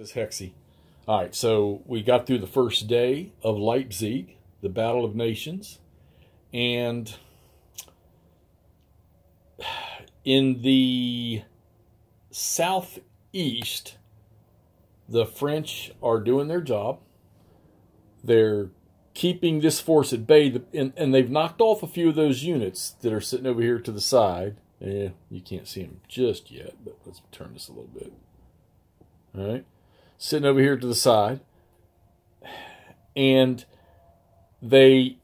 This Hexy. All right, so we got through the first day of Leipzig, the Battle of Nations, and in the southeast, the French are doing their job. They're keeping this force at bay, and, and they've knocked off a few of those units that are sitting over here to the side. Yeah, you can't see them just yet, but let's turn this a little bit. All right, sitting over here to the side, and they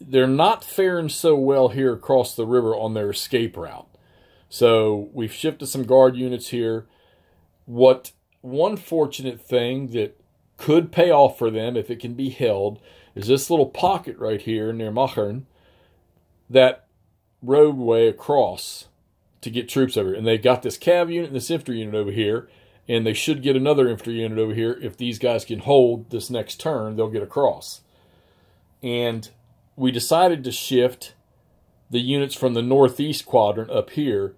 they're not faring so well here across the river on their escape route. So we've shifted some guard units here. What one fortunate thing that could pay off for them if it can be held is this little pocket right here near Machern, that roadway across to get troops over. And they've got this cav unit and this infantry unit over here, and they should get another infantry unit over here. If these guys can hold this next turn, they'll get across. And we decided to shift the units from the northeast quadrant up here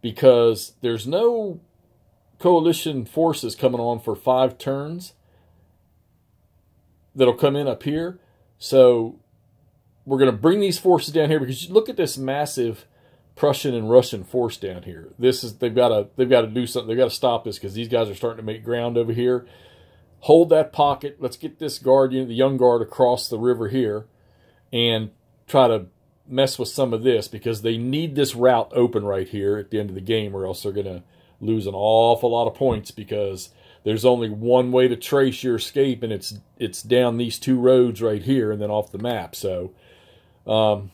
because there's no coalition forces coming on for five turns that'll come in up here. So we're going to bring these forces down here because look at this massive Prussian and Russian force down here. This is they've got to they've got to do something. They've got to stop this because these guys are starting to make ground over here. Hold that pocket. Let's get this guard unit, the young guard, across the river here, and try to mess with some of this because they need this route open right here at the end of the game, or else they're going to lose an awful lot of points because there's only one way to trace your escape, and it's it's down these two roads right here, and then off the map. So, um,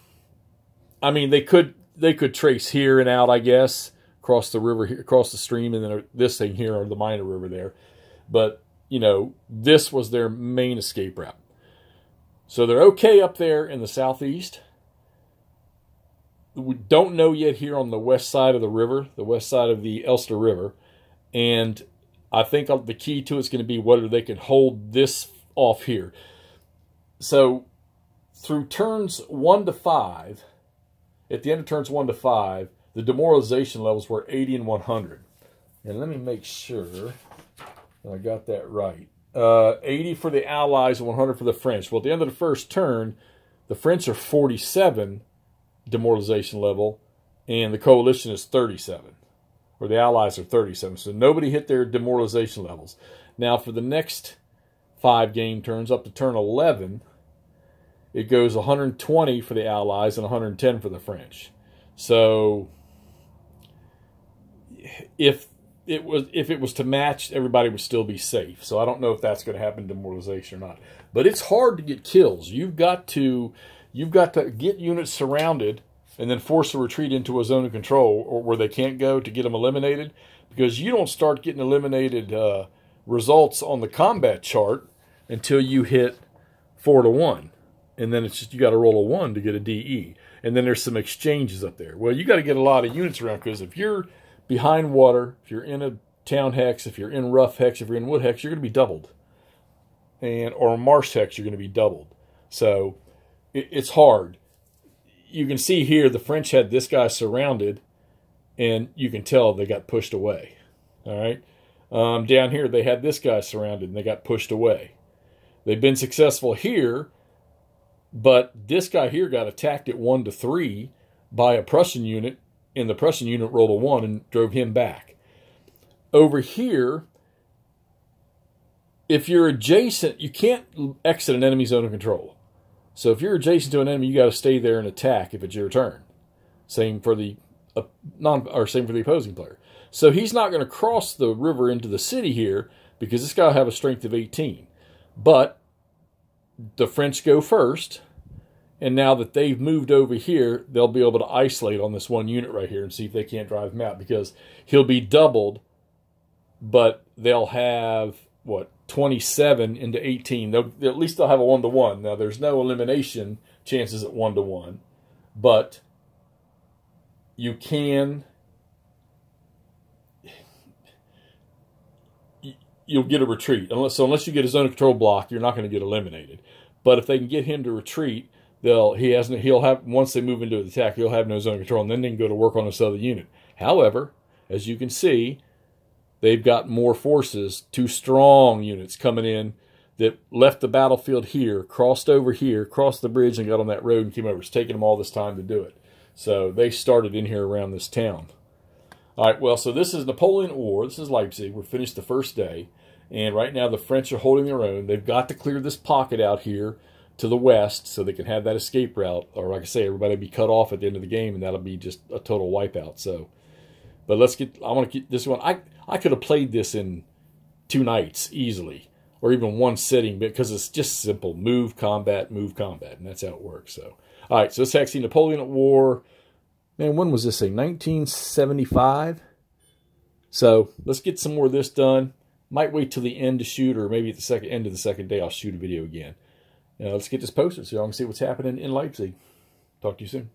I mean, they could they could trace here and out, I guess, across the river, across the stream, and then uh, this thing here, or the minor river there. But you know, this was their main escape route. So they're okay up there in the southeast. We don't know yet here on the west side of the river, the west side of the Elster River, and I think the key to it's going to be whether they can hold this off here. So through turns one to five, at the end of turns one to five, the demoralization levels were 80 and 100. And let me make sure I got that right. Uh, 80 for the Allies and 100 for the French. Well, at the end of the first turn, the French are 47 demoralization level, and the coalition is 37 or the Allies are 37. So nobody hit their demoralization levels. Now, for the next five game turns up to turn 11, it goes 120 for the Allies and 110 for the French. So if it was if it was to match, everybody would still be safe. So I don't know if that's going to happen demoralization or not. But it's hard to get kills. You've got to you've got to get units surrounded and then force a retreat into a zone of control or where they can't go to get them eliminated because you don't start getting eliminated uh, results on the combat chart until you hit four to one and then it's just you got to roll a one to get a de and then there's some exchanges up there well you got to get a lot of units around because if you're behind water if you're in a town hex if you're in rough hex if you're in wood hex you're going to be doubled and or marsh hex you're going to be doubled so it, it's hard you can see here the French had this guy surrounded, and you can tell they got pushed away. All right. Um, down here, they had this guy surrounded, and they got pushed away. They've been successful here, but this guy here got attacked at one to three by a Prussian unit, and the Prussian unit rolled a one and drove him back. Over here, if you're adjacent, you can't exit an enemy zone of control. So if you're adjacent to an enemy, you got to stay there and attack if it's your turn. Same for the uh, non or same for the opposing player. So he's not going to cross the river into the city here because this guy will have a strength of 18. But the French go first, and now that they've moved over here, they'll be able to isolate on this one unit right here and see if they can't drive him out because he'll be doubled, but they'll have what 27 into 18. They'll, at least they'll have a one to one. Now there's no elimination chances at one to one, but you can. You'll get a retreat unless so unless you get a zone control block, you're not going to get eliminated. But if they can get him to retreat, they'll he hasn't he'll have once they move into the attack, he'll have no zone of control, and then they can go to work on this other unit. However, as you can see, they've got more forces, two strong units coming in that left the battlefield here, crossed over here, crossed the bridge, and got on that road and came over. It's taken them all this time to do it. So they started in here around this town. All right, well, so this is Napoleon at War. This is Leipzig. We're finished the first day. And right now the French are holding their own. They've got to clear this pocket out here to the west so they can have that escape route. Or like I say, everybody be cut off at the end of the game, and that'll be just a total wipeout. So, but let's get. I want to keep this one. I I could have played this in two nights easily or even one sitting because it's just simple move combat move combat and that's how it works so all right so this actually napoleon at war man when was this thing? 1975 so let's get some more of this done. Might wait till the end to shoot or maybe at the second end of the second day i'll shoot a video again. Now let's get this posted so y'all can see what's happening in leipzig. Talk to you soon